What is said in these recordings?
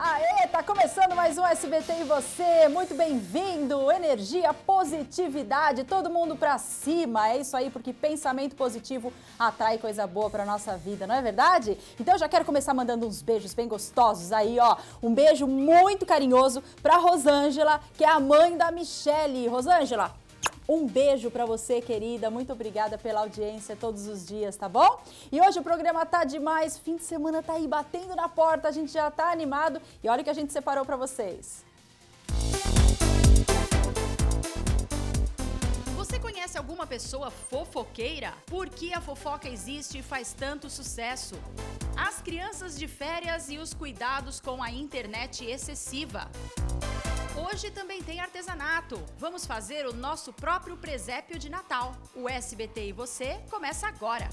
Aê, tá começando mais um SBT e você, muito bem-vindo, energia, positividade, todo mundo pra cima, é isso aí, porque pensamento positivo atrai coisa boa pra nossa vida, não é verdade? Então eu já quero começar mandando uns beijos bem gostosos aí, ó, um beijo muito carinhoso pra Rosângela, que é a mãe da Michele. Rosângela, um beijo para você, querida. Muito obrigada pela audiência todos os dias, tá bom? E hoje o programa tá demais. Fim de semana tá aí batendo na porta. A gente já tá animado. E olha o que a gente separou para vocês. Você conhece alguma pessoa fofoqueira? Por que a fofoca existe e faz tanto sucesso? As crianças de férias e os cuidados com a internet excessiva. Hoje também tem artesanato. Vamos fazer o nosso próprio presépio de Natal. O SBT e você começa agora.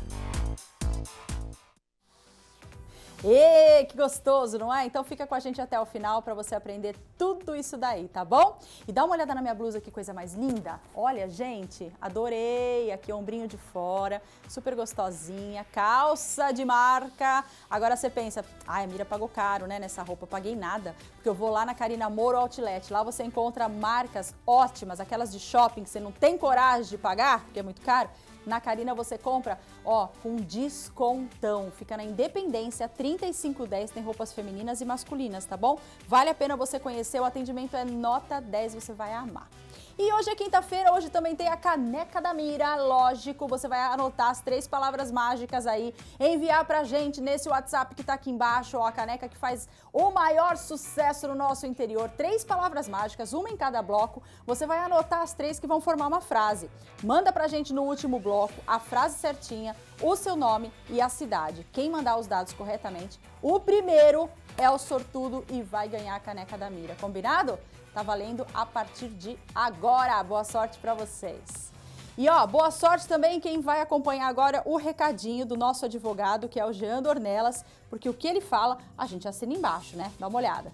E que gostoso, não é? Então fica com a gente até o final para você aprender tudo isso daí, tá bom? E dá uma olhada na minha blusa, que coisa mais linda. Olha, gente, adorei. Aqui, ombrinho de fora, super gostosinha, calça de marca. Agora você pensa, ai, a Mira pagou caro, né, nessa roupa. Paguei nada, porque eu vou lá na Karina Moro Outlet. Lá você encontra marcas ótimas, aquelas de shopping que você não tem coragem de pagar, porque é muito caro. Na Carina você compra, ó, com descontão. Fica na Independência 3510, tem roupas femininas e masculinas, tá bom? Vale a pena você conhecer, o atendimento é nota 10, você vai amar. E hoje é quinta-feira, hoje também tem a caneca da Mira, lógico, você vai anotar as três palavras mágicas aí, enviar pra gente nesse WhatsApp que tá aqui embaixo, ó, a caneca que faz o maior sucesso no nosso interior. Três palavras mágicas, uma em cada bloco, você vai anotar as três que vão formar uma frase. Manda pra gente no último bloco a frase certinha, o seu nome e a cidade. Quem mandar os dados corretamente, o primeiro é o sortudo e vai ganhar a caneca da Mira, combinado? Tá valendo a partir de agora. Boa sorte para vocês. E ó, boa sorte também quem vai acompanhar agora o recadinho do nosso advogado, que é o Jean Dornelas, porque o que ele fala, a gente assina embaixo, né? Dá uma olhada.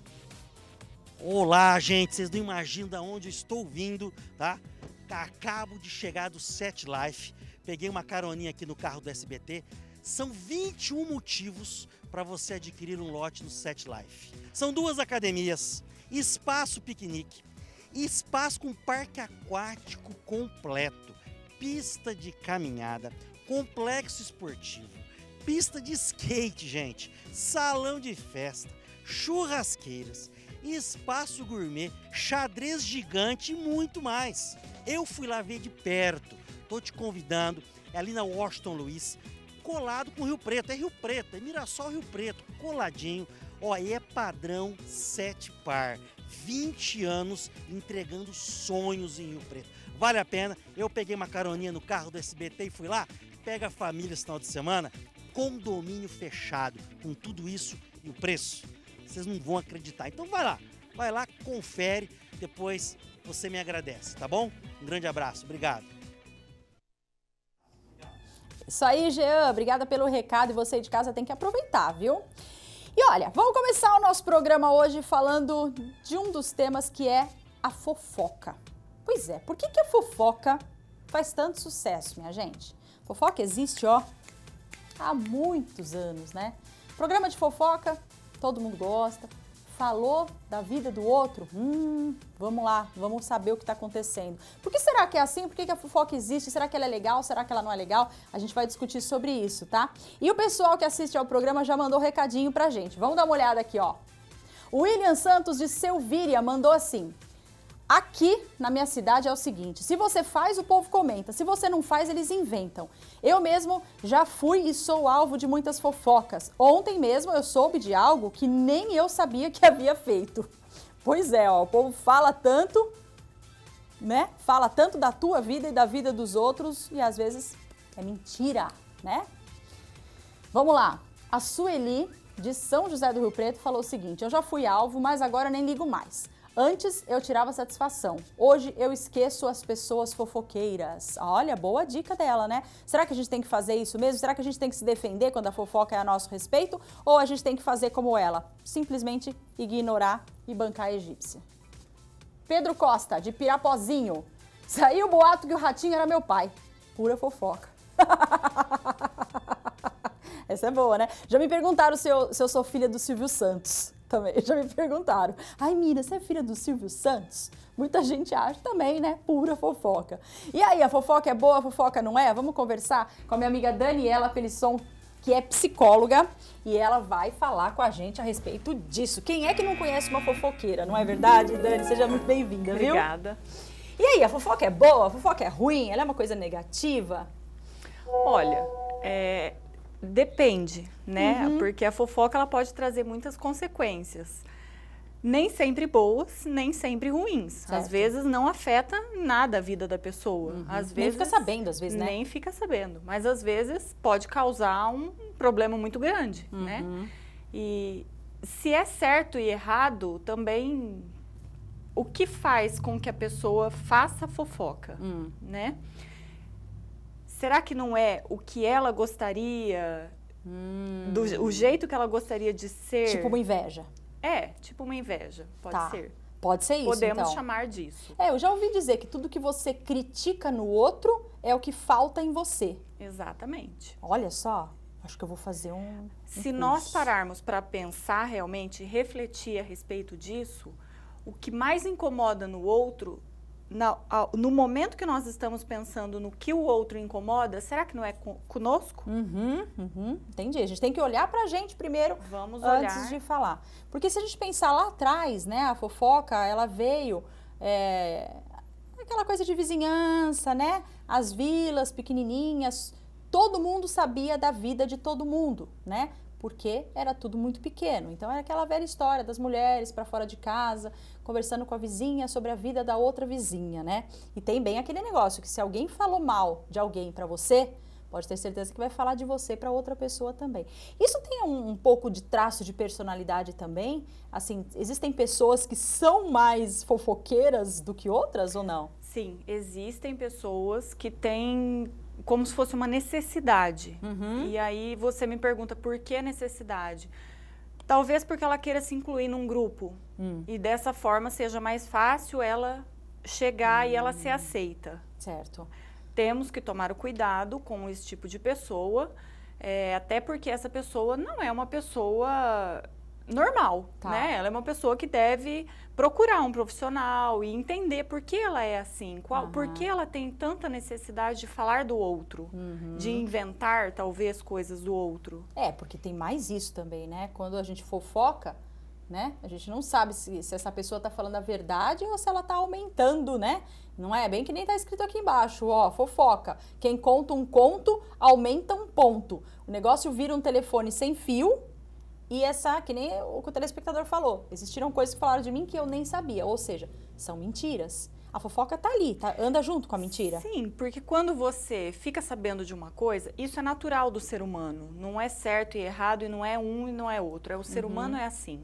Olá, gente, vocês não imaginam de onde eu estou vindo, tá? Acabo de chegar do Set Life, peguei uma caroninha aqui no carro do SBT. São 21 motivos para você adquirir um lote no Set Life. São duas academias, espaço piquenique, espaço com parque aquático completo, pista de caminhada, complexo esportivo, pista de skate, gente, salão de festa, churrasqueiras, espaço gourmet, xadrez gigante e muito mais. Eu fui lá ver de perto, tô te convidando, é ali na Washington Luiz, colado com Rio Preto, é Rio Preto, é Mirassol Rio Preto, coladinho, Ó, é padrão 7 par. 20 anos entregando sonhos em Rio Preto. Vale a pena. Eu peguei uma caroninha no carro do SBT e fui lá. Pega a família esse final de semana. Condomínio fechado. Com tudo isso e o preço. Vocês não vão acreditar. Então vai lá. Vai lá, confere. Depois você me agradece, tá bom? Um grande abraço. Obrigado. Isso aí, Jean. Obrigada pelo recado. E você de casa tem que aproveitar, viu? E olha, vamos começar o nosso programa hoje falando de um dos temas que é a fofoca. Pois é, por que, que a fofoca faz tanto sucesso, minha gente? Fofoca existe, ó, há muitos anos, né? Programa de fofoca, todo mundo gosta, falou da vida do outro? Hum, vamos lá, vamos saber o que está acontecendo. Por que será que é assim? Por que, que a fofoca existe? Será que ela é legal? Será que ela não é legal? A gente vai discutir sobre isso, tá? E o pessoal que assiste ao programa já mandou recadinho pra gente. Vamos dar uma olhada aqui, ó. William Santos de Selvíria mandou assim: Aqui na minha cidade é o seguinte: se você faz, o povo comenta. Se você não faz, eles inventam. Eu mesmo já fui e sou alvo de muitas fofocas. Ontem mesmo eu soube de algo que nem eu sabia que havia feito. Pois é, ó, o povo fala tanto, né? Fala tanto da tua vida e da vida dos outros e às vezes é mentira, né? Vamos lá. A Sueli de São José do Rio Preto falou o seguinte: Eu já fui alvo, mas agora nem ligo mais. Antes eu tirava satisfação. Hoje eu esqueço as pessoas fofoqueiras. Olha, boa dica dela, né? Será que a gente tem que fazer isso mesmo? Será que a gente tem que se defender quando a fofoca é a nosso respeito? Ou a gente tem que fazer como ela? Simplesmente ignorar e bancar a egípcia. Pedro Costa, de Pirapozinho. Saiu o boato que o ratinho era meu pai. Pura fofoca. Essa é boa, né? Já me perguntaram se eu, se eu sou filha do Silvio Santos. Também, já me perguntaram. Ai, Mira, você é filha do Silvio Santos? Muita gente acha também, né? Pura fofoca. E aí, a fofoca é boa, a fofoca não é? Vamos conversar com a minha amiga Daniela Pelisson, que é psicóloga, e ela vai falar com a gente a respeito disso. Quem é que não conhece uma fofoqueira, não é verdade, Dani? Seja muito bem-vinda, viu? Obrigada. E aí, a fofoca é boa? A fofoca é ruim? Ela é uma coisa negativa? Olha, é, depende, né? Uhum. Porque a fofoca ela pode trazer muitas consequências. Nem sempre boas, nem sempre ruins. Certo. Às vezes não afeta nada a vida da pessoa. Às Uhum. Nem vezes fica sabendo, às vezes, né? Nem fica sabendo. Mas às vezes pode causar um problema muito grande, né? Uhum. E se é certo e errado, também o que faz com que a pessoa faça fofoca, Hum. né? Será que não é o que ela gostaria, do o jeito que ela gostaria de ser? Tipo uma inveja. É, tipo uma inveja, pode Tá. ser. Pode ser isso, Podemos então. chamar disso. É, eu já ouvi dizer que tudo que você critica no outro é o que falta em você. Exatamente. Olha só, acho que eu vou fazer um. Se um nós curso. pararmos para pensar realmente, refletir a respeito disso, o que mais incomoda no outro, na- ao- no momento que nós estamos pensando no que o outro incomoda, será que não é co- conosco? Uhum, uhum, entendi. A gente tem que olhar pra gente primeiro Vamos antes olhar. de falar. Porque se a gente pensar lá atrás, né, a fofoca, ela veio é, aquela coisa de vizinhança, né? As vilas pequenininhas, todo mundo sabia da vida de todo mundo, né? Porque era tudo muito pequeno. Então era aquela velha história das mulheres para fora de casa, conversando com a vizinha sobre a vida da outra vizinha, né? E tem bem aquele negócio que se alguém falou mal de alguém para você, pode ter certeza que vai falar de você para outra pessoa também. Isso tem um, um pouco de traço de personalidade também? Assim, existem pessoas que são mais fofoqueiras do que outras ou não? Sim, existem pessoas que têm como se fosse uma necessidade. Uhum. E aí você me pergunta por que necessidade? Talvez porque ela queira se incluir num grupo Hum, e dessa forma seja mais fácil ela chegar e ela ser Hum. aceita. certo. Temos que tomar o cuidado com esse tipo de pessoa, é, até porque essa pessoa não é uma pessoa normal, Tá. né? Ela é uma pessoa que deve procurar um profissional e entender por que ela é assim, qual, por Aham. que ela tem tanta necessidade de falar do outro, Uhum. de inventar talvez coisas do outro. É, porque tem mais isso também, né? Quando a gente fofoca, né? A gente não sabe se, se essa pessoa tá falando a verdade ou se ela tá aumentando, né? Não é? Bem que nem tá escrito aqui embaixo, ó, fofoca. Quem conta um conto, aumenta um ponto. O negócio vira um telefone sem fio e essa, que nem o que o telespectador falou, existiram coisas que falaram de mim que eu nem sabia, ou seja, são mentiras. A fofoca tá ali, tá, anda junto com a mentira. Sim, porque quando você fica sabendo de uma coisa, isso é natural do ser humano. Não é certo e errado, e não é um e não é outro. É o ser Uhum. humano é assim.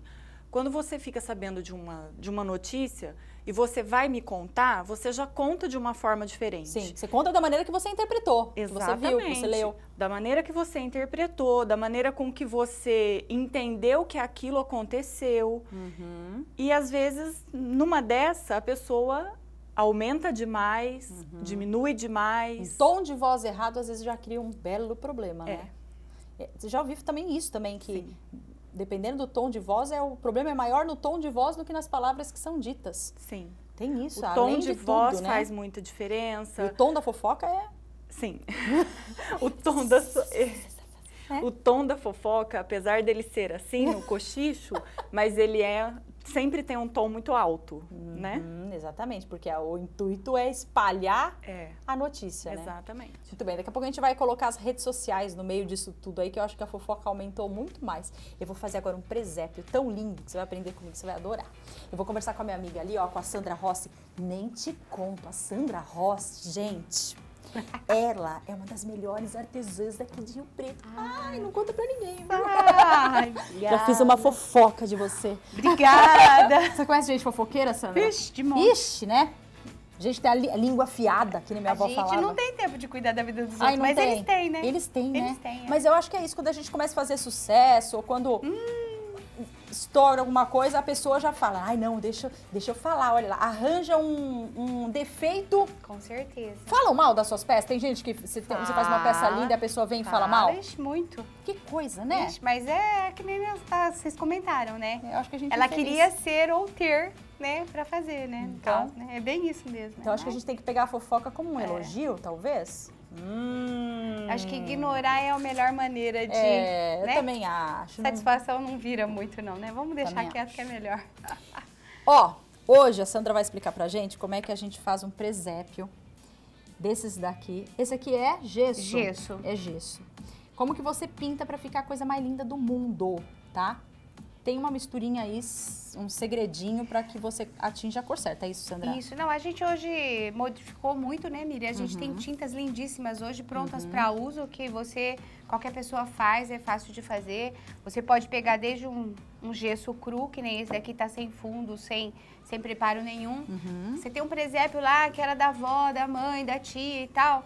Quando você fica sabendo de uma, de uma notícia e você vai me contar, você já conta de uma forma diferente. Sim, você conta da maneira que você interpretou, que você viu, que você leu. Da maneira que você interpretou, da maneira com que você entendeu que aquilo aconteceu. Uhum. E às vezes, numa dessa, a pessoa aumenta demais, diminui Um demais. tom de voz errado às vezes já cria um belo problema, É. né? É, Você já ouviu também isso também, que Sim. Dependendo do tom de voz, é, o problema é maior no tom de voz do que nas palavras que são ditas. Sim. Tem isso, O além tom de, voz tudo, né? faz muita E diferença. o tom da fofoca é... Sim. o tom da so-. É. o tom da fofoca, apesar dele ser assim, o cochicho, mas ele é sempre tem um tom muito alto, né? Hum, exatamente, porque o intuito é espalhar É, a notícia, né? exatamente. Muito bem, daqui a pouco a gente vai colocar as redes sociais no meio disso tudo aí, que eu acho que a fofoca aumentou muito mais. Eu vou fazer agora um presépio tão lindo que você vai aprender comigo, você vai adorar. Eu vou conversar com a minha amiga ali, ó, com a Sandra Rossi. Nem te conto, a Sandra Rossi, gente. Ela é uma das melhores artesãs daqui de Rio Preto. Ai, não conta pra ninguém, viu? Ai, Já fiz uma fofoca de você. Obrigada. Você conhece gente fofoqueira, Sandra? Vixe, de monte. Ixi, né? A gente tem a, li- a língua afiada, que nem minha A avó gente falava. não tem tempo de cuidar da vida dos Ai, outros, mas tem. eles têm, né? Eles têm, né? Eles têm, é. Mas eu acho que é isso, quando a gente começa a fazer sucesso, ou quando. Estoura alguma coisa, a pessoa já fala, ai não, deixa, deixa eu falar, olha lá, arranja um, um defeito. Com certeza. Falam mal das suas peças? Tem gente que você, tem- você faz uma peça linda e a pessoa vem e fala mal? Ixi, muito. Que coisa, né? Ixi, mas é que nem tá, vocês comentaram, né? Eu acho que a gente Ela é queria ser ou ter, né, pra fazer, né? Então. Então, né, é bem isso mesmo. Então acho que a gente tem que pegar a fofoca como um É. elogio, talvez? Hum. Acho que ignorar é a melhor maneira de. É, eu né? também acho. Satisfação não vira muito, não, né? Vamos deixar Também quieto acho. que é melhor. Ó, hoje a Sandra vai explicar pra gente como é que a gente faz um presépio desses daqui. Esse aqui é gesso. Gesso. É gesso. Como que você pinta pra ficar a coisa mais linda do mundo, tá? Tem uma misturinha aí, um segredinho pra que você atinja a cor certa. É isso, Sandra? Isso, não, a gente hoje modificou muito, né, Miriam? A gente Uhum. tem tintas lindíssimas hoje prontas para uso que você, qualquer pessoa faz, é fácil de fazer. Você pode pegar desde um, um gesso cru, que nem esse daqui tá sem fundo, sem, sem preparo nenhum. Uhum. Você tem um presépio lá que era da avó, da mãe, da tia e tal.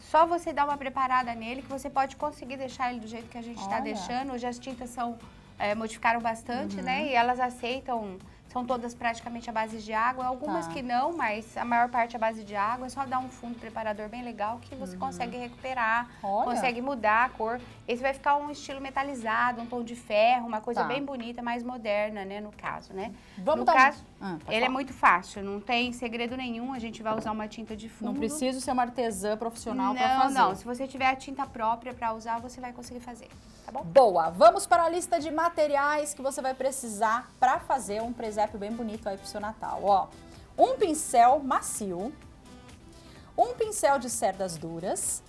Só você dar uma preparada nele que você pode conseguir deixar ele do jeito que a gente está deixando. Hoje as tintas são é, modificaram bastante, Uhum. né? E elas aceitam, são todas praticamente à base de água. Algumas Tá. que não, mas a maior parte é à base de água. É só dar um fundo preparador bem legal que você consegue recuperar, Uhum. Olha. consegue mudar a cor. Esse vai ficar um estilo metalizado, um tom de ferro, uma coisa Tá. bem bonita, mais moderna, né? No caso, né? Vamos no dar um- caso, Ah, pode ele é falar. muito fácil, não tem segredo nenhum. A gente vai usar uma tinta de fundo. Não preciso ser uma artesã profissional não, pra fazer. Não, se você tiver a tinta própria para usar, você vai conseguir fazer, tá bom? Boa, vamos para a lista de materiais que você vai precisar para fazer um presépio bem bonito aí pro seu Natal. Ó, um pincel macio, um pincel de cerdas duras,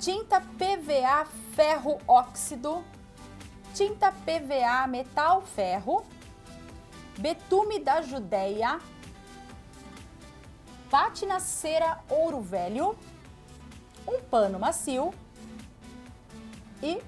tinta PVA ferro óxido, tinta PVA metal ferro, betume da Judéia, pátina cera ouro velho, um pano macio, e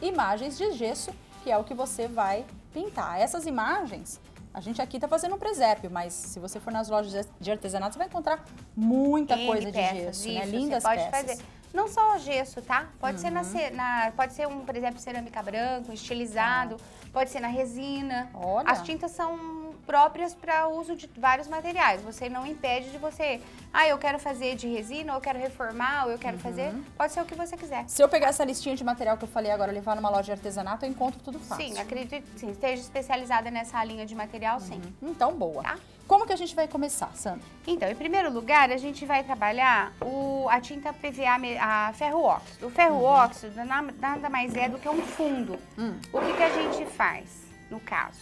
imagens de gesso, que é o que você vai pintar. Essas imagens, a gente aqui tá fazendo um presépio, mas se você for nas lojas de artesanato, você vai encontrar muita N coisa de peças, gesso, né? isso, Lindas você pode peças. Uhum. fazer. Não só o gesso, tá? Pode ser na, ce- na- pode ser um, por exemplo, cerâmica branco, estilizado, pode ser na resina. Olha. As tintas são próprias para uso de vários materiais. Você não impede de você, ah, eu quero fazer de resina, ou eu quero reformar, ou eu quero fazer, Uhum. pode ser o que você quiser. Se eu pegar essa listinha de material que eu falei agora levar numa loja de artesanato, eu encontro tudo fácil. Sim, acredito, sim, esteja especializada nessa linha de material, sim. Então, boa. Tá. Como que a gente vai começar, Sandra? Então, em primeiro lugar, a gente vai trabalhar o, a tinta PVA, a ferro óxido. O ferro óxido na- nada mais é do que um fundo. Hum. O que, que a gente faz, no caso,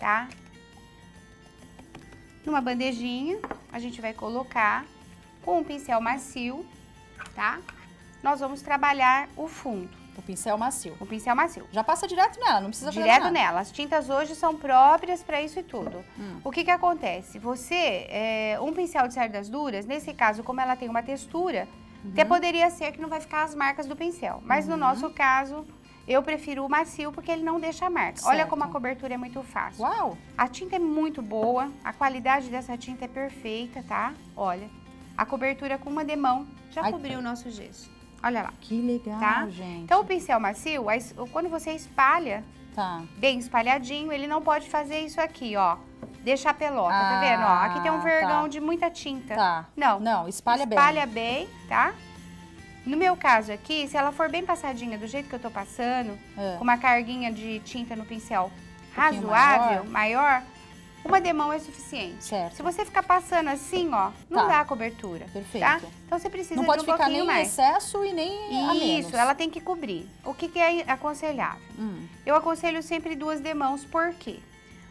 tá? Numa bandejinha, a gente vai colocar com um pincel macio, tá? Nós vamos trabalhar o fundo, O pincel macio. o pincel macio. Já passa direto nela, não precisa fazer Direto nela. As tintas hoje são próprias para isso e tudo. Hum. O que que acontece? Você, é, um pincel de cerdas duras, nesse caso, como ela tem uma textura, Uhum. até poderia ser que não vai ficar as marcas do pincel. Mas no nosso caso, eu prefiro o macio porque ele não deixa marca. Olha Certo. como a cobertura é muito fácil. Uau! A tinta é muito boa, a qualidade dessa tinta é perfeita, tá? Olha, a cobertura com uma demão já Ai, cobriu o nosso gesso. Olha lá. Que legal, Tá? gente. Então, o pincel macio, quando você espalha Tá. bem espalhadinho, ele não pode fazer isso aqui, ó. Deixar a pelota, tá Ah, vendo? Ó, aqui tem um vergão tá. de muita tinta. Tá. Não, Não, espalha, bem. espalha bem, tá? No meu caso aqui, se ela for bem passadinha do jeito que eu tô passando, É. com uma carguinha de tinta no pincel pouquinho razoável, maior, uma demão é suficiente. Certo. Se você ficar passando assim, ó, não Tá. dá a cobertura. Perfeito. Tá? Então você precisa Não pode de um ficar nem pouquinho em mais. excesso e nem. Isso, ela tem que cobrir. O que, que é aconselhável? Hum. Eu aconselho sempre duas demãos, por quê?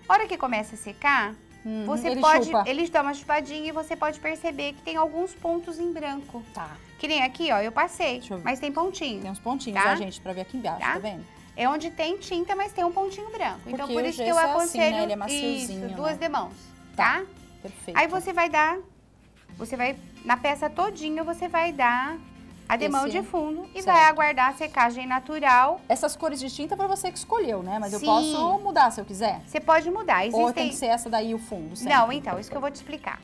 A hora que começa a secar, Uhum, você ele pode. chupa. Eles dão uma chupadinha e você pode perceber que tem alguns pontos em branco. Tá. Que nem aqui, ó, eu passei, eu mas tem pontinho. Tem uns pontinhos, Tá? ó, gente, pra ver aqui embaixo, tá, Tá? vendo? É onde tem tinta, mas tem um pontinho branco. então Porque por o isso que eu gesso é assim, aconselho né? Ele é maciozinho, isso, duas né? demãos, tá? Perfeito. Aí você vai dar, você vai na peça todinha você vai dar a demão Esse- de fundo e certo. vai aguardar a secagem natural. Essas cores de tinta foi você que escolheu, né? Mas eu Sim. posso mudar se eu quiser. Você pode mudar. Ou tem Existem que ser essa daí o fundo, sempre? Não, então, isso que eu vou te explicar.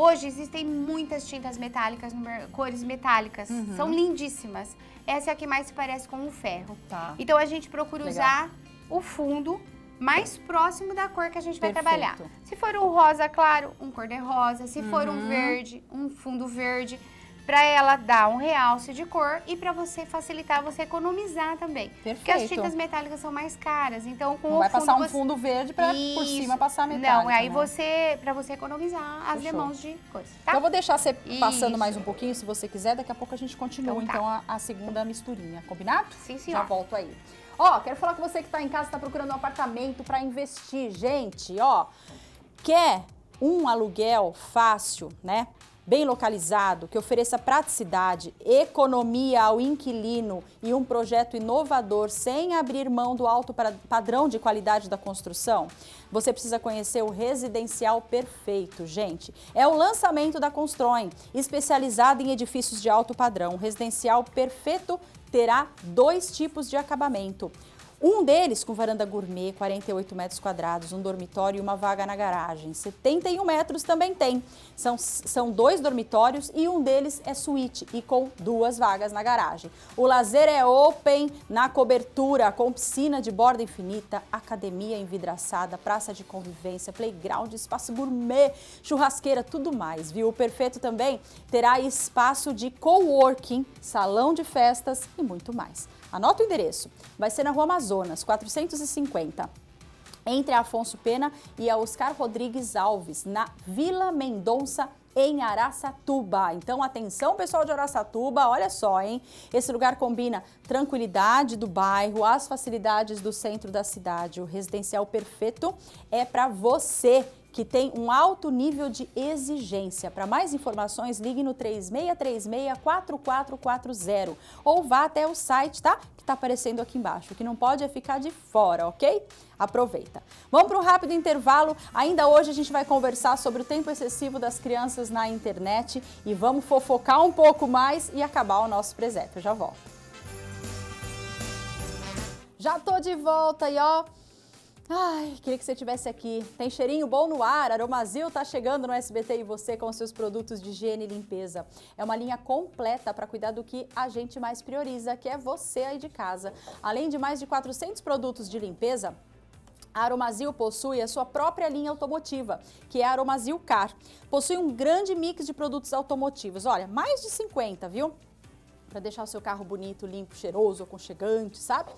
Hoje existem muitas tintas metálicas, cores metálicas. São lindíssimas. Essa é a que mais se parece com o ferro. Tá. Então a gente procura Legal. usar o fundo mais próximo da cor que a gente vai Perfeito. trabalhar. Se for um rosa claro, um cor de rosa. Se for Uhum. um verde, um fundo verde. Pra ela dar um realce de cor e pra você facilitar, você economizar também. Porque as Perfeito. tintas metálicas são mais caras, então com Não o vai fundo passar um você... fundo verde pra por cima passar a metálica. Não, aí né? você, pra você economizar as Fechou. demãos de cores, Então tá? eu vou deixar você passando Isso. mais um pouquinho, se você quiser. Daqui a pouco a gente continua, Então tá. então, a, a segunda misturinha. Combinado? Sim, Já senhor. volto aí. Ó, quero falar com você que está em casa, está procurando um apartamento para investir. Gente, ó, quer um aluguel fácil, né? Bem localizado, que ofereça praticidade, economia ao inquilino e um projeto inovador sem abrir mão do alto padrão de qualidade da construção? Você precisa conhecer o Residencial Perfeito, gente. É o lançamento da Constroem, especializada em edifícios de alto padrão. O Residencial Perfeito terá dois tipos de acabamento. Um deles com varanda gourmet, 48 metros quadrados, um dormitório e uma vaga na garagem. 71 metros também tem. São, são dois dormitórios e um deles é suíte e com duas vagas na garagem. O lazer é open na cobertura, com piscina de borda infinita, academia envidraçada, praça de convivência, playground, espaço gourmet, churrasqueira, tudo mais, viu? O Perfeito também terá espaço de coworking, salão de festas e muito mais. Anota o endereço. Vai ser na Rua Amazonas, 450. Entre a Afonso Pena e a Oscar Rodrigues Alves, na Vila Mendonça, em Araçatuba. Então, atenção, pessoal de Araçatuba, olha só, hein? Esse lugar combina tranquilidade do bairro, as facilidades do centro da cidade. O residencial perfeito é para você que tem um alto nível de exigência. Para mais informações, ligue no 3636-4440 ou vá até o site, tá? Que está aparecendo aqui embaixo. O que não pode é ficar de fora, ok? Aproveita. Vamos para um rápido intervalo. Ainda hoje a gente vai conversar sobre o tempo excessivo das crianças na internet e vamos fofocar um pouco mais e acabar o nosso presépio. Já volto. Já tô de volta e ó, Ai, queria que você estivesse aqui. Tem cheirinho bom no ar. Aromazil tá chegando no SBT e você com seus produtos de higiene e limpeza. É uma linha completa para cuidar do que a gente mais prioriza, que é você aí de casa. Além de mais de 400 produtos de limpeza, a Aromazil possui a sua própria linha automotiva, que é a Aromazil Car. Possui um grande mix de produtos automotivos. Olha, mais de 50, viu? Para deixar o seu carro bonito, limpo, cheiroso, aconchegante, sabe?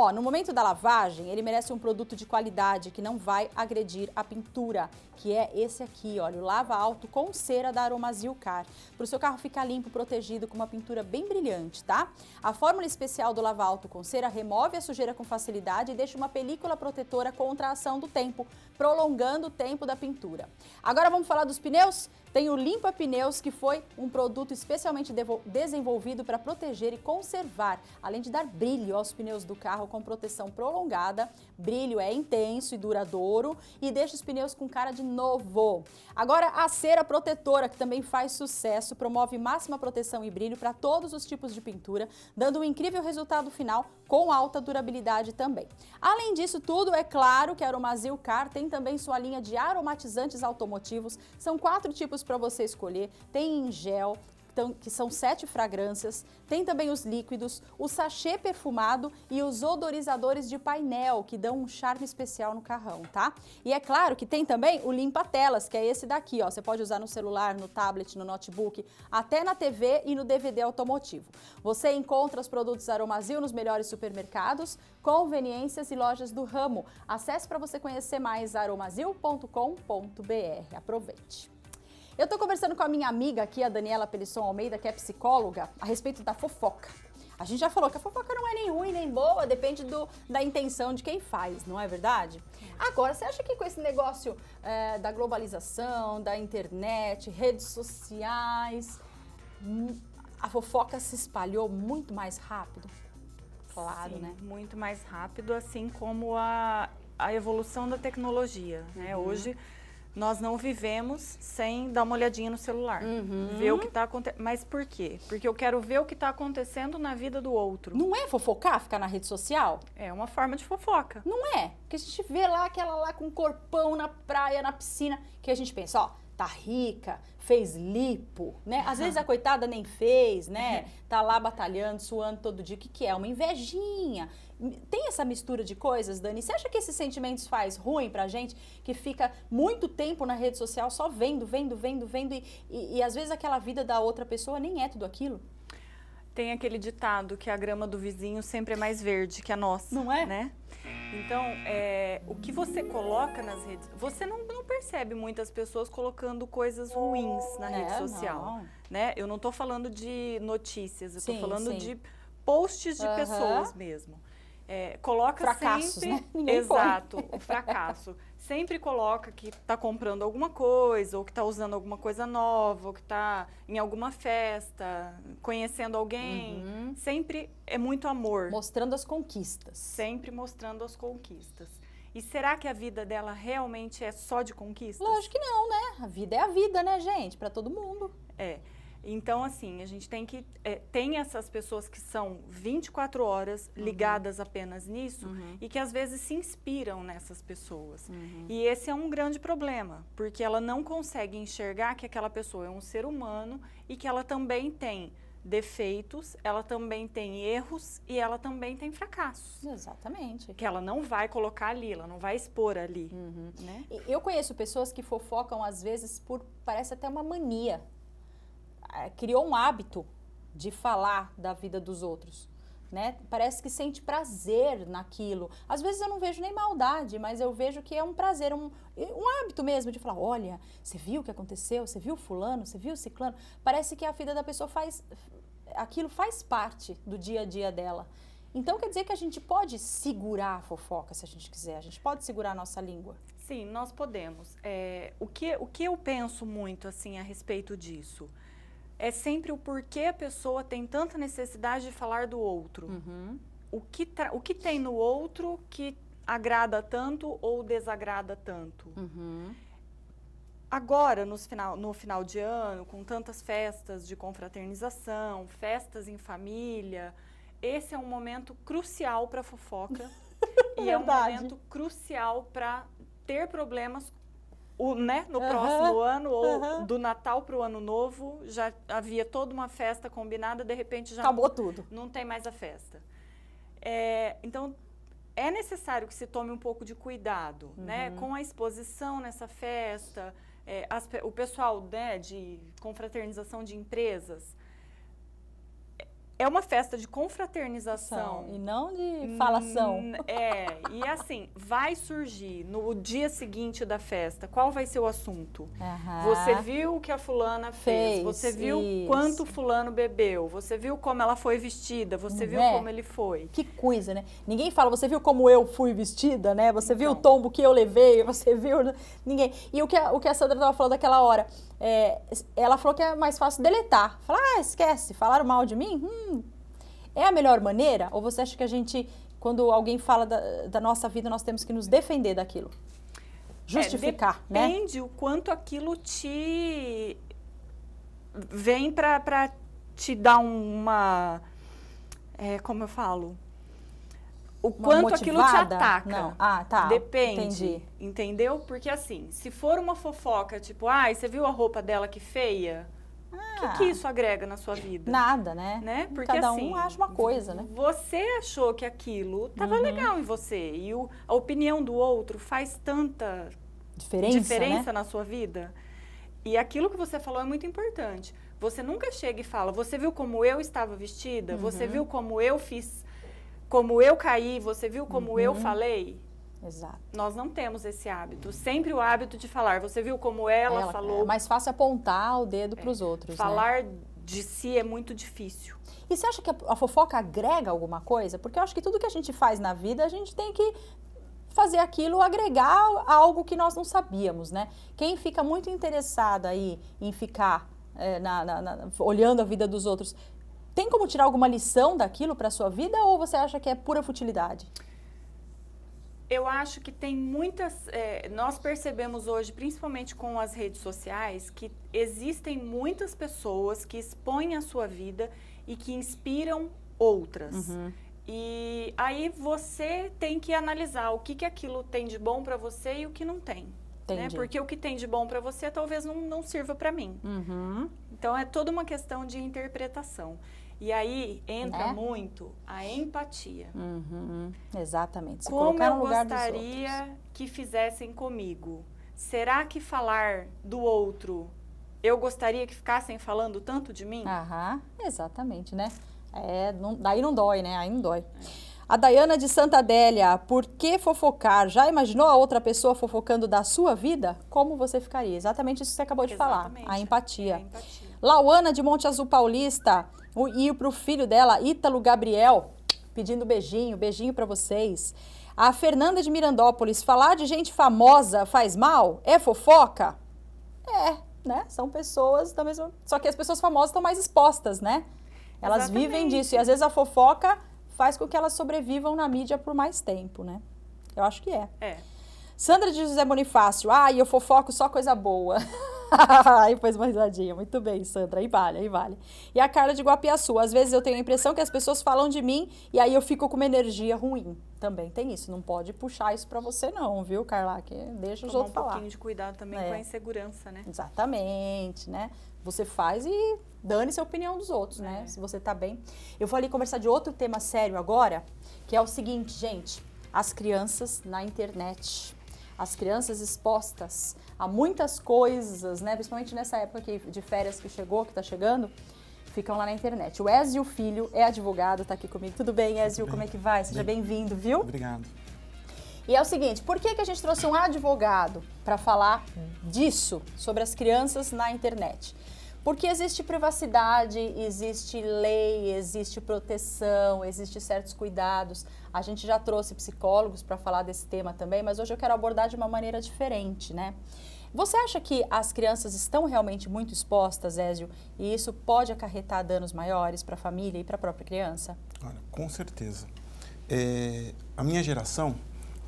Ó, no momento da lavagem, ele merece um produto de qualidade que não vai agredir a pintura, que é esse aqui, olha, o Lava Alto com cera da Aromazil Car. Para o seu carro ficar limpo, protegido, com uma pintura bem brilhante, tá? A fórmula especial do Lava Alto com cera remove a sujeira com facilidade e deixa uma película protetora contra a ação do tempo, prolongando o tempo da pintura. Agora vamos falar dos pneus? Tem o Limpa Pneus, que foi um produto especialmente desenvolvido para proteger e conservar, além de dar brilho aos pneus do carro com proteção prolongada. Brilho é intenso e duradouro e deixa os pneus com cara de novo. Agora, a cera protetora, que também faz sucesso, promove máxima proteção e brilho para todos os tipos de pintura, dando um incrível resultado final com alta durabilidade também. Além disso tudo, é claro que a Aromazil Car tem também sua linha de aromatizantes automotivos. São quatro tipos para você escolher. Tem em gel, que são sete fragrâncias, tem também os líquidos, o sachê perfumado e os odorizadores de painel, que dão um charme especial no carrão, tá? E é claro que tem também o limpa-telas, que é esse daqui, ó. Você pode usar no celular, no tablet, no notebook, até na TV e no DVD automotivo. Você encontra os produtos Aromazil nos melhores supermercados, conveniências e lojas do ramo. Acesse para você conhecer mais aromazil.com.br. Aproveite! Eu estou conversando com a minha amiga aqui, a Daniela Pelisson Almeida, que é psicóloga, a respeito da fofoca. A gente já falou que a fofoca não é nem ruim nem boa, depende do, da intenção de quem faz, não é verdade? Agora, você acha que com esse negócio é, da globalização, da internet, redes sociais, a fofoca se espalhou muito mais rápido? Claro, Sim, né? Muito mais rápido, assim como a, a evolução da tecnologia. Né? Uhum. Hoje nós não vivemos sem dar uma olhadinha no celular, Uhum. ver o que está acontecendo. Mas por quê? Porque eu quero ver o que está acontecendo na vida do outro. Não é fofocar ficar na rede social? É uma forma de fofoca. Não é. Porque a gente vê lá aquela lá com corpão na praia, na piscina, que a gente pensa, ó, tá rica, fez lipo, né? Às vezes a coitada nem fez, né? Tá lá batalhando, suando todo dia. O que, que é? Uma invejinha. Tem essa mistura de coisas, Dani? Você acha que esses sentimentos faz ruim pra gente, que fica muito tempo na rede social só vendo, vendo, vendo, vendo, e, e, e às vezes aquela vida da outra pessoa nem é tudo aquilo? Tem aquele ditado que a grama do vizinho sempre é mais verde que a nossa. Não é? Né? Então, é, o que você coloca nas redes... Você não, não percebe muitas pessoas colocando coisas ruins na É, rede social. não. Né? Eu não estou falando de notícias, eu estou falando sim. de posts de Aham. pessoas mesmo. É, coloca Fracassos, sempre... né? Exato, o fracasso. Sempre coloca que está comprando alguma coisa, ou que está usando alguma coisa nova, ou que está em alguma festa, conhecendo alguém. Uhum. Sempre é muito amor, Mostrando as conquistas. sempre mostrando as conquistas. E será que a vida dela realmente é só de conquistas? Lógico que não, né? A vida é a vida, né, gente? Pra todo mundo. É. Então, assim, a gente tem que. é, tem essas pessoas que são 24 horas Uhum. ligadas apenas nisso e que às vezes se inspiram nessas pessoas. Uhum. E esse é um grande problema, porque ela não consegue enxergar que aquela pessoa é um ser humano e que ela também tem defeitos, ela também tem erros e ela também tem fracassos. Exatamente. Que ela não vai colocar ali, ela não vai expor ali. Uhum. Né? Eu conheço pessoas que fofocam às vezes por parece até uma mania. Ah, Criou um hábito de falar da vida dos outros, né? Parece que sente prazer naquilo. Às vezes eu não vejo nem maldade, mas eu vejo que é um prazer, um, um hábito mesmo de falar, olha, você viu o que aconteceu? Você viu fulano? Você viu ciclano? Parece que a vida da pessoa faz aquilo faz parte do dia a dia dela. Então quer dizer que a gente pode segurar a fofoca se a gente quiser, a gente pode segurar a nossa língua. Sim, nós podemos. É, o, que, o que eu penso muito assim a respeito disso é sempre o porquê a pessoa tem tanta necessidade de falar do outro. O, que o que tem no outro que agrada tanto ou desagrada tanto. Agora, nos final, no final de ano, com tantas festas de confraternização, festas em família, esse é um momento crucial para fofoca e é um momento crucial para ter problemas o, né, no Aham, próximo ano ou aham. do Natal para o Ano Novo. Já havia toda uma festa combinada, de repente já Acabou tudo. não tem mais a festa. É, então, é necessário que se tome um pouco de cuidado, né? Com a exposição nessa festa, é, as o pessoal né, de confraternização de empresas. É uma festa de confraternização. E não de falação. É, e assim, vai surgir no dia seguinte da festa, qual vai ser o assunto? Você viu o que a fulana fez, Fez, você viu isso. quanto fulano bebeu, você viu como ela foi vestida, você Não viu é? como ele foi. Que coisa, né? Ninguém fala, você viu como eu fui vestida, né? Você viu o Então. tombo que eu levei, você viu. Ninguém. E o que a, o que a Sandra estava falando naquela hora, é, ela falou que é mais fácil deletar. Falar, ah, esquece, falaram mal de mim? Hum, é a melhor maneira? Ou você acha que a gente, quando alguém fala da, da nossa vida, nós temos que nos defender daquilo? Justificar, é, né? Depende o quanto aquilo te vem pra te dar uma. é, como eu falo? O quanto aquilo te motivada? ataca. Não. Ah, tá. Depende. Entendi. Entendeu? Porque assim, se for uma fofoca, tipo, ai, você viu a roupa dela que feia? O Ah, que, que isso agrega na sua vida? Nada, né? né? Porque Cada assim, um acha uma coisa, né? Você achou que aquilo estava Uhum. legal em você e o- a opinião do outro faz tanta Diferença, diferença né? na sua vida. E aquilo que você falou é muito importante. Você nunca chega e fala: "Você viu como eu estava vestida? Você Uhum. viu como eu fiz, como eu caí? Você viu como eu Uhum. falei?" Exato. Nós não temos esse hábito. Sempre o hábito de falar: "Você viu como ela, falou?" É mais fácil apontar o dedo para os outros, né? Falar de si é muito difícil. E você acha que a, a fofoca agrega alguma coisa? Porque eu acho que tudo que a gente faz na vida, a gente tem que fazer aquilo agregar algo que nós não sabíamos, né? Quem fica muito interessado aí em ficar é, na- na- na- olhando a vida dos outros, tem como tirar alguma lição daquilo para sua vida ou você acha que é pura futilidade? Eu acho que tem muitas. é, nós percebemos hoje, principalmente com as redes sociais, que existem muitas pessoas que expõem a sua vida e que inspiram outras. E aí você tem que analisar o que, que aquilo tem de bom para você e o que não tem. Entendi. Porque o que tem de bom para você talvez não, não sirva para mim. Uhum. Então é toda uma questão de interpretação. E aí entra Né? muito a empatia. Uhum. Exatamente. Se Como eu gostaria que fizessem comigo? Será que falar do outro, eu gostaria que ficassem falando tanto de mim? Aham, exatamente, né? É, não- daí não dói, né? Aí não dói. A Dayana de Santa Adélia, por que fofocar? Já imaginou a outra pessoa fofocando da sua vida? Como você ficaria? Exatamente isso que você acabou de falar, Exatamente. a empatia. É a empatia. Lauana de Monte Azul Paulista, e para o filho dela, Ítalo Gabriel, pedindo beijinho, beijinho para vocês. A Fernanda de Mirandópolis, falar de gente famosa faz mal? É fofoca? É, né? São pessoas da mesma. Só que as pessoas famosas estão mais expostas, né? Elas vivem Exatamente. disso. E às vezes a fofoca faz com que elas sobrevivam na mídia por mais tempo, né? Eu acho que é. É. Sandra de José Bonifácio, ah, e eu fofoco só coisa boa. aí pôs uma risadinha. Muito bem, Sandra, aí vale, aí vale. E a Carla de Guapiaçu, às vezes eu tenho a impressão que as pessoas falam de mim e aí eu fico com uma energia ruim. Também tem isso, não pode puxar isso pra você não, viu, Carla? Que deixa os Tomar um outros falar. pouquinho de cuidado também É. com a insegurança, né? Exatamente, né? Você faz e dane-se a opinião dos outros, né? É. Se você tá bem. Eu vou ali conversar de outro tema sério agora, que é o seguinte, gente. As crianças na internet. As crianças expostas a muitas coisas, né? Principalmente nessa época que- de férias que chegou, que tá chegando, ficam lá na internet. O Ezio Filho é advogado, tá aqui comigo. Tudo bem, Ezio? bem. Como é que vai? Seja Bem. bem-vindo, viu? Obrigado. E é o seguinte, por que, que a gente trouxe um advogado para falar disso, sobre as crianças na internet? Porque existe privacidade, existe lei, existe proteção, existe certos cuidados. A gente já trouxe psicólogos para falar desse tema também, mas hoje eu quero abordar de uma maneira diferente, né? Você acha que as crianças estão realmente muito expostas, Ézio, e isso pode acarretar danos maiores para a família e para a própria criança? Olha, com certeza. É, a minha geração,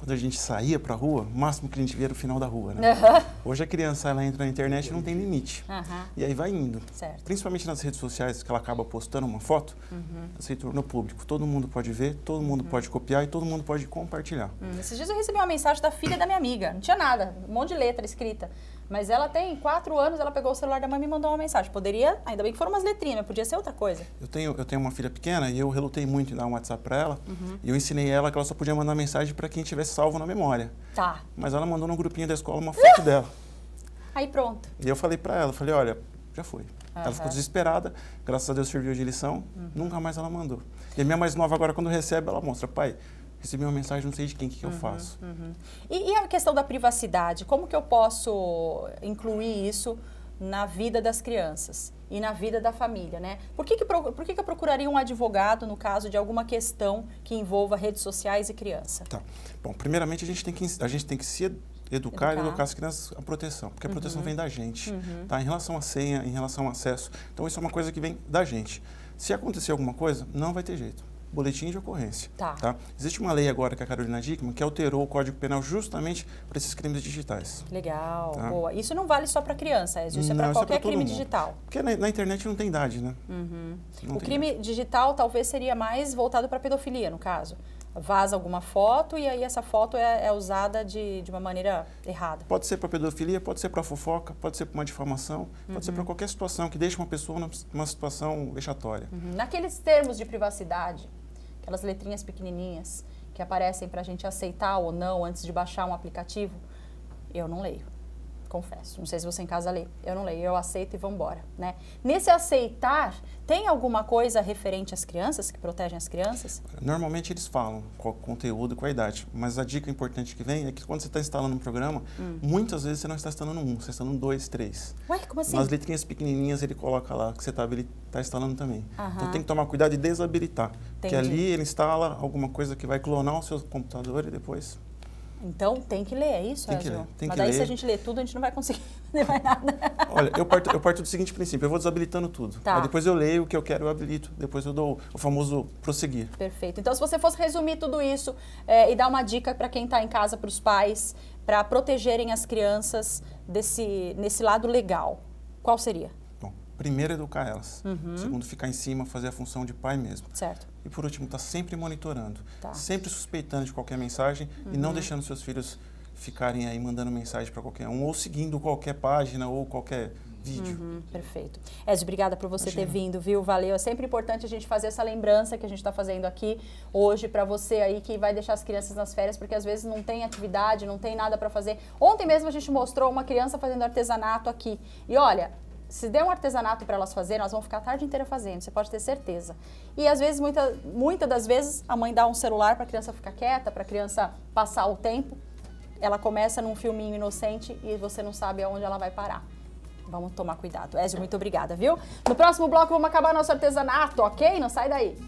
quando a gente saía para a rua, o máximo que a gente via era o final da rua, né? Hoje a criança ela entra na internet e não tem limite. Aham, E aí vai indo. certo. Principalmente nas redes sociais, que ela acaba postando uma foto, Uhum. se tornou público. Todo mundo pode ver, todo mundo pode copiar e todo mundo pode compartilhar. Hum, esses dias eu recebi uma mensagem da filha da minha amiga. Não tinha nada, um monte de letra escrita. Mas ela tem quatro anos, ela pegou o celular da mãe e me mandou uma mensagem. Poderia, ainda bem que foram umas letrinhas, podia ser outra coisa. Eu tenho, eu tenho uma filha pequena e eu relutei muito em dar um WhatsApp para ela. E eu ensinei ela que ela só podia mandar mensagem para quem tivesse salvo na memória. Tá. Mas ela mandou no grupinho da escola uma foto dela. Aí pronto. E eu falei pra ela, falei, olha, já foi. Ela ficou. Uhum. desesperada, graças a Deus serviu de lição, nunca mais ela mandou. E a minha mais nova agora, quando recebe, ela mostra, pai, recebi uma mensagem, não sei de quem, o que, que Uhum. eu faço? E, e a questão da privacidade? Como que eu posso incluir isso na vida das crianças e na vida da família, né? Por que, que, por que, que eu procuraria um advogado no caso de alguma questão que envolva redes sociais e criança? Tá. Bom, primeiramente a gente tem que, a gente tem que se ed- educar, Educar. Uhum. e educar as crianças a proteção, porque a proteção vem da gente, tá? Em relação à senha, em relação ao acesso. Então isso é uma coisa que vem da gente. Se acontecer alguma coisa, não vai ter jeito. Boletim de ocorrência. Tá. Existe uma lei agora que é a Carolina Dickman que alterou o Código Penal justamente para esses crimes digitais. Legal, Tá. boa. Isso não vale só para criança, Ezio, isso é para é qualquer todo crime mundo. digital. Porque na, na internet não tem idade, né? Uhum. O crime digital talvez seria mais voltado para pedofilia, no caso. Vaza alguma foto e aí essa foto é, é usada de, de uma maneira errada. Pode ser para pedofilia, pode ser para fofoca, pode ser para uma difamação, pode Uhum. ser para qualquer situação que deixe uma pessoa numa, numa situação vexatória. Uhum. Naqueles termos de privacidade, aquelas letrinhas pequenininhas que aparecem para a gente aceitar ou não antes de baixar um aplicativo, eu não leio. Confesso. Não sei se você em casa lê. Eu não leio. Eu aceito e vamos embora, né? Nesse aceitar, tem alguma coisa referente às crianças, que protegem as crianças? Normalmente eles falam qual o conteúdo, qual a idade, mas a dica importante que vem é que quando você está instalando um programa, Hum. muitas vezes você não está instalando um, você está instalando dois, três. Ué, como assim? Nas letrinhas pequenininhas ele coloca lá que você está tá instalando também. Aham. Então tem que tomar cuidado de desabilitar, porque Entendi. ali ele instala alguma coisa que vai clonar o seu computador e depois Então tem que ler, é isso, Tem que ler, tem Mas que daí se a ler. gente ler tudo, a gente não vai conseguir fazer mais nada. Olha, eu parto, eu parto do seguinte princípio, eu vou desabilitando tudo. Tá. Aí depois eu leio o que eu quero, eu habilito. Depois eu dou o famoso prosseguir. Perfeito. Então, se você fosse resumir tudo isso é, e dar uma dica para quem está em casa, para os pais, para protegerem as crianças desse, nesse lado legal, qual seria? Primeiro educar elas. Uhum. Segundo, ficar em cima, fazer a função de pai mesmo. Certo? E por último, estar sempre monitorando. Tá. Uhum. Sempre suspeitando de qualquer mensagem e não deixando seus filhos ficarem aí mandando mensagem para qualquer um ou seguindo qualquer página ou qualquer vídeo. Uhum, perfeito. Ed, obrigada por você Imagina. ter vindo, viu? Valeu. É sempre importante a gente fazer essa lembrança que a gente está fazendo aqui hoje para você aí que vai deixar as crianças nas férias, porque às vezes não tem atividade, não tem nada para fazer. Ontem mesmo a gente mostrou uma criança fazendo artesanato aqui. E olha, se der um artesanato para elas fazerem, elas vão ficar a tarde inteira fazendo, você pode ter certeza. E às vezes, muita, muitas das vezes, a mãe dá um celular para a criança ficar quieta, para a criança passar o tempo. Ela começa num filminho inocente e você não sabe aonde ela vai parar. Vamos tomar cuidado. Ezio, muito obrigada, viu? No próximo bloco vamos acabar nosso artesanato, ok? Não sai daí.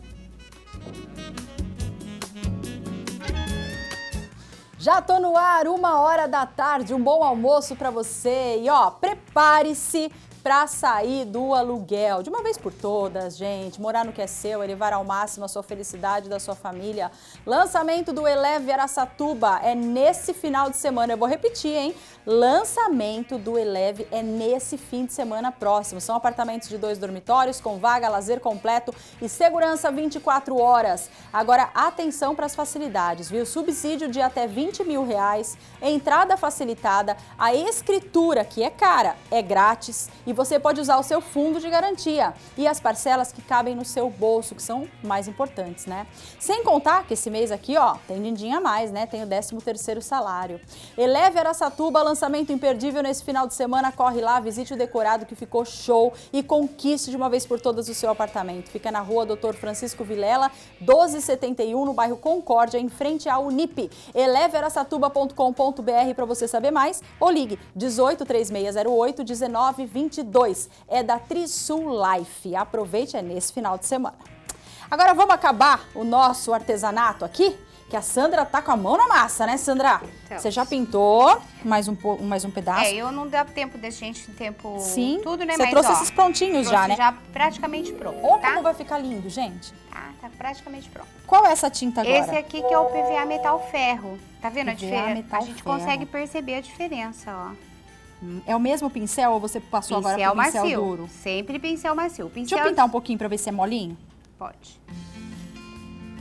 Já tô no ar, uma hora da tarde, um bom almoço para você. E ó, prepare-se para sair do aluguel. De uma vez por todas, gente, morar no que é seu, elevar ao máximo a sua felicidade da sua família. Lançamento do Eleve Araçatuba é nesse final de semana. Eu vou repetir, hein? Lançamento do Eleve é nesse fim de semana próximo. São apartamentos de dois dormitórios com vaga, lazer completo e segurança 24 horas. Agora, atenção para as facilidades, viu? Subsídio de até 20 mil reais, entrada facilitada, a escritura, que é cara, é grátis e você pode usar o seu fundo de garantia e as parcelas que cabem no seu bolso, que são mais importantes, né? Sem contar que esse mês aqui, ó, tem dindinha a mais, né? Tem o 13 terceiro salário. Eleve Araçatuba, lançamento imperdível nesse final de semana, corre lá, visite o decorado que ficou show e conquiste de uma vez por todas o seu apartamento. Fica na rua Doutor Francisco Vilela, 1271, no bairro Concórdia, em frente à Unip. elevearaçatuba.com.br para você saber mais ou ligue 18 3608 1922. É da Trisul Life. Aproveite, é nesse final de semana. Agora vamos acabar o nosso artesanato aqui? Que a Sandra tá com a mão na massa, né, Sandra? Então. Você já pintou mais um, mais um pedaço? É, eu não dá tempo desse gente tempo Sim. tudo, né? Você Mas, trouxe ó, esses prontinhos já, né? já praticamente pronto, Olha tá? como vai ficar lindo, gente. Tá, tá praticamente pronto. Qual é essa tinta agora? Esse aqui que é o PVA metal ferro. Tá vendo a PVA diferença? metal A gente ferro. consegue perceber a diferença, ó. É o mesmo pincel ou você passou agora Pincel pro pincel macio. duro? Sempre pincel macio. Deixa Pincel eu pintar um pouquinho pra ver se é molinho. Pode.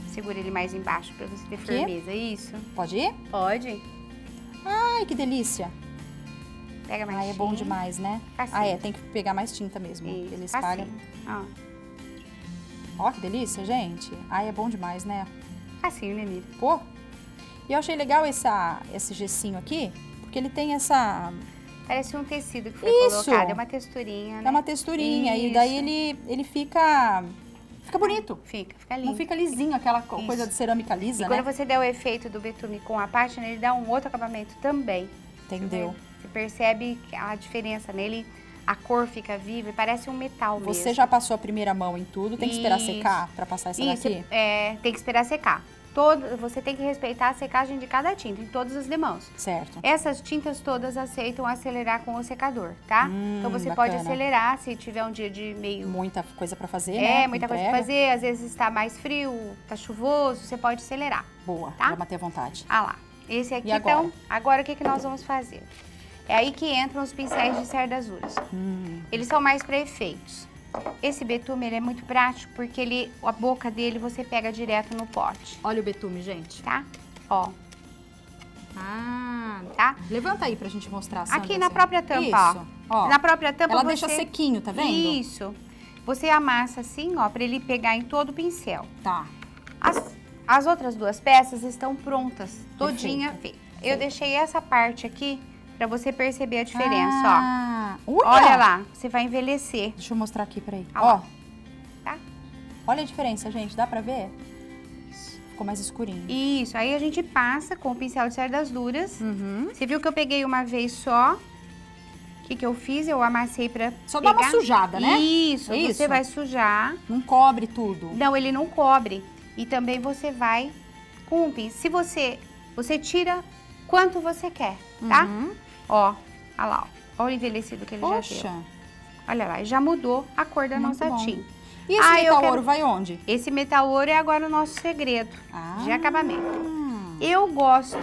Segura ele mais embaixo pra você ter Aqui? firmeza. Isso. Pode ir? Pode. Ai, que delícia. Pega mais Ai, é bom tinta. demais, né? Facinho. Ah, é, tem que pegar mais tinta mesmo. Isso, eles facinho. pagam. Ó, Ó, que delícia, gente. Ai, é bom demais, né? facinho, né? Pô. E eu achei legal essa, esse gessinho aqui, porque ele tem essa... Parece um tecido que foi Isso. colocado. É uma texturinha, né? É uma texturinha. E daí Isso. ele, ele fica... Fica bonito. Fica, fica lindo. Não fica lisinho, aquela Isso. coisa de cerâmica lisa, E né? quando você der o efeito do betume com a pátina, ele dá um outro acabamento também. Entendeu? Você percebe a diferença nele, a cor fica viva e parece um metal mesmo. Você já passou a primeira mão em tudo, tem que esperar Isso. secar pra passar essa Isso, daqui? é, tem que esperar secar. Todo, você tem que respeitar a secagem de cada tinta, em todas as demãos. Certo. Essas tintas todas aceitam acelerar com o secador, tá? Hum, então você pode bacana. acelerar se tiver um dia de meio Muita coisa pra fazer, É, né? muita coisa pra Entrega. fazer, às vezes está mais frio, tá chuvoso, você pode acelerar. Boa, Tá? já a vontade. Ah lá. Esse aqui, agora? então, agora o que, que nós vamos fazer? É aí que entram os pincéis de cerdazuras. Hum. Eles são mais para efeitos. Esse betume ele é muito prático porque ele, a boca dele você pega direto no pote, Olha o betume, gente. tá? Ó, Ah, tá? levanta aí pra gente mostrar. Sandra, Aqui na assim. própria tampa, Isso. ó. Na própria tampa Ela você... deixa sequinho, tá vendo? Isso. Você amassa assim, ó, para ele pegar em todo o pincel. Tá. As, as outras duas peças estão prontas, todinha feita. Eu deixei essa parte aqui para você perceber a diferença, ah, ó. Olha. Olha lá, você vai envelhecer. Deixa eu mostrar aqui, peraí. Ah Ó. Tá? Olha a diferença, gente. Dá pra ver? Ficou mais escurinho. Isso, aí a gente passa com o pincel de cerdas duras. Uhum. Você viu que eu peguei uma vez só. O que, que eu fiz? Eu amassei pra Só dá pegar. uma sujada, né? Isso, É você isso? vai sujar. Não cobre tudo. Não, ele não cobre. E também você vai com o pincel. Se você, você tira quanto você quer, tá? Uhum. Ó, olha lá, ó. Olha o envelhecido que ele já Poxa. deu. Olha lá, já mudou a cor da Muito nossa bom. tinta. E esse Ah, metal quero- ouro vai onde? Esse metal ouro é agora o nosso segredo Ah. de acabamento. Eu gosto,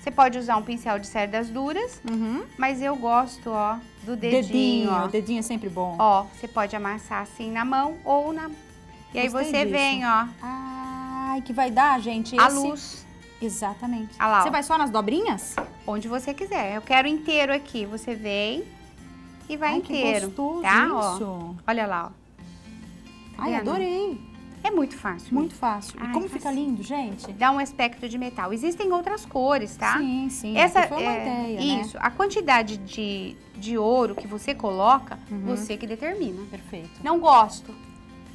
você pode usar um pincel de cerdas duras, Uhum. mas eu gosto, ó, do dedinho, ó. O dedinho é sempre bom. Ó, você pode amassar assim na mão ou na... E aí Gostei você disso. vem, ó, Ai, que vai dar, gente? a esse- luz. Exatamente. Ah lá, Você ó. vai só nas dobrinhas? Onde você quiser. Eu quero inteiro aqui. Você vem e vai Ai, inteiro. que gostoso tá? Ó, olha lá, ó. Tá Ai, vendo? adorei. É muito fácil. Muito fácil. E Ai, como faz- fica lindo, gente? Dá um aspecto de metal. Existem outras cores, tá? Sim, sim. Essa foi uma é, ideia, né? isso. A quantidade de, de ouro que você coloca, Uhum. você que determina. Perfeito. Não gosto.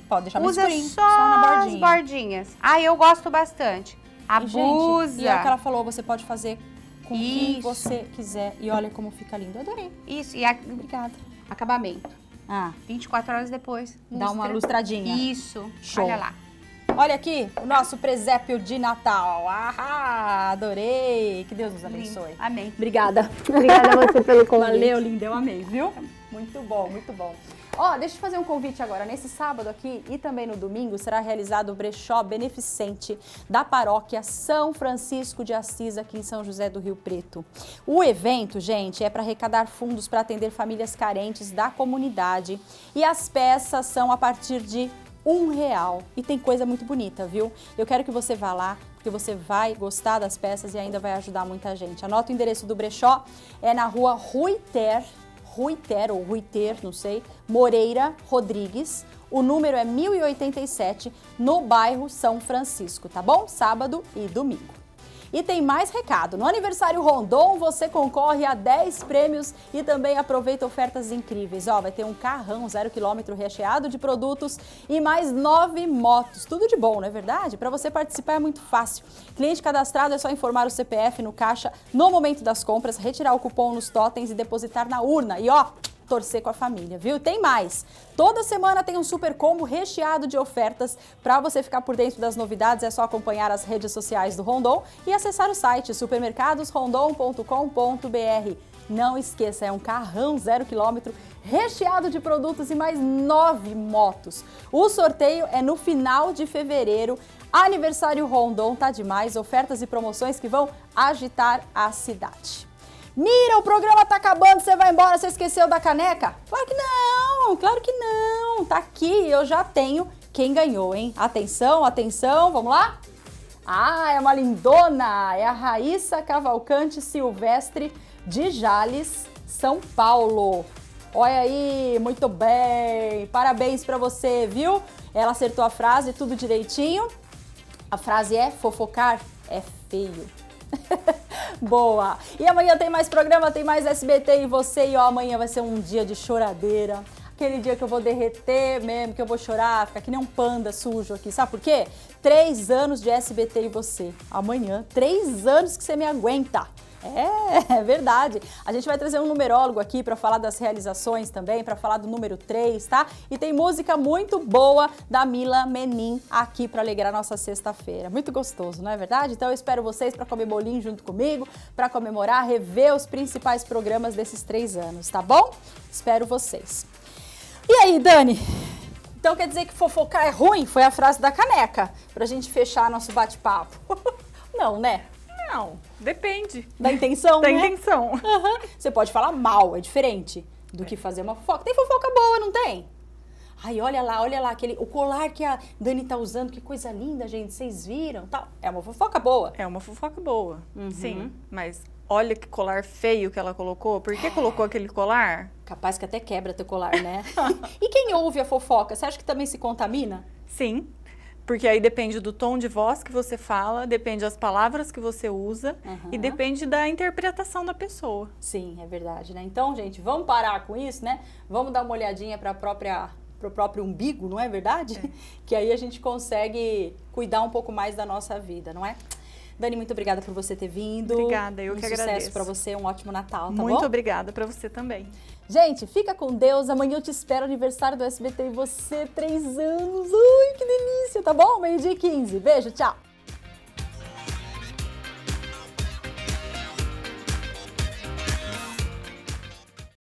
Pode deixar mais Usa escurinho, só, só na as bordinha. bordinhas. Ah, eu gosto bastante. E, gente, Abusa. e é o que ela falou, você pode fazer com quem Isso. você quiser. E olha como fica lindo. Eu adorei. Isso, e a- Obrigada. acabamento. Ah, 24 horas depois. dá uma lustra. lustradinha. Isso. Show. Olha lá. Olha aqui, o nosso presépio de Natal. Ah, adorei. Que Deus nos abençoe. Amém. Obrigada. Obrigada a você pelo convite. Valeu, linda, eu amei, viu? Muito bom, muito bom. Ó, deixa eu fazer um convite agora. Nesse sábado aqui e também no domingo será realizado o brechó beneficente da paróquia São Francisco de Assis aqui em São José do Rio Preto. O evento, gente, é para arrecadar fundos para atender famílias carentes da comunidade e as peças são a partir de um real. E tem coisa muito bonita, viu? Eu quero que você vá lá, porque você vai gostar das peças e ainda vai ajudar muita gente. Anota o endereço do brechó, é na rua Ruiter, Ruiter ou Ruiter, não sei, Moreira Rodrigues. O número é 1087, no bairro São Francisco, tá bom? Sábado e domingo. E tem mais recado. No aniversário Rondon, você concorre a 10 prêmios e também aproveita ofertas incríveis. Ó, vai ter um carrão zero quilômetro recheado de produtos e mais nove motos. Tudo de bom, não é verdade? Para você participar é muito fácil. Cliente cadastrado é só informar o CPF no caixa no momento das compras, retirar o cupom nos totens e depositar na urna. E ó, torcer com a família, viu? Tem mais. Toda semana tem um super combo recheado de ofertas. Para você ficar por dentro das novidades, é só acompanhar as redes sociais do Rondon e acessar o site supermercadosrondon.com.br. Não esqueça, é um carrão zero quilômetro recheado de produtos e mais nove motos. O sorteio é no final de fevereiro. Aniversário Rondon tá demais, ofertas e promoções que vão agitar a cidade. Mira, o programa tá acabando, você vai embora, você esqueceu da caneca? Claro que não, claro que não. Tá aqui, eu já tenho quem ganhou, hein? Atenção, atenção, vamos lá? Ah, é uma lindona, é a Raíssa Cavalcante Silvestre de Jales, São Paulo. Olha aí, muito bem, parabéns pra você, viu? Ela acertou a frase, tudo direitinho. A frase é fofocar é feio. Boa! E amanhã tem mais programa, tem mais SBT e você. E ó, amanhã vai ser um dia de choradeira. Aquele dia que eu vou derreter mesmo, que eu vou chorar, ficar que nem um panda sujo aqui. Sabe por quê? Três anos de SBT e você. Amanhã, três anos que você me aguenta. É, é verdade. A gente vai trazer um numerólogo aqui para falar das realizações também, para falar do número 3, tá? E tem música muito boa da Mila Menin aqui para alegrar nossa sexta-feira. Muito gostoso, não é verdade? Então eu espero vocês para comer bolinho junto comigo, para comemorar, rever os principais programas desses três anos, tá bom? Espero vocês. E aí, Dani? Então quer dizer que fofocar é ruim? Foi a frase da caneca, pra gente fechar nosso bate-papo. Não, né? Não, depende Da intenção, da né? intenção. Aham. Você pode falar mal, é diferente do que fazer uma fofoca. Tem fofoca boa, não tem? Ai, olha lá, olha lá, aquele, o colar que a Dani tá usando, que coisa linda, gente, vocês viram? Tal. É uma fofoca boa. É uma fofoca boa, Uhum. sim. Mas olha que colar feio que ela colocou. Por que colocou aquele colar? Capaz que até quebra teu colar, né? e quem ouve a fofoca, você acha que também se contamina? Sim. Porque aí depende do tom de voz que você fala, depende das palavras que você usa Aham. e depende da interpretação da pessoa. Sim, é verdade, né? Então, gente, vamos parar com isso, né? Vamos dar uma olhadinha para a própria pro próprio umbigo, não é verdade? Que aí a gente consegue cuidar um pouco mais da nossa vida, não é? Dani, muito obrigada por você ter vindo. Obrigada, eu um que sucesso agradeço. para você, um ótimo Natal, tá Muito bom? obrigada para você também. Gente, fica com Deus. Amanhã eu te espero aniversário do SBT e você, três anos. Ai, que delícia, tá bom? Meio-dia e 15. Beijo, tchau.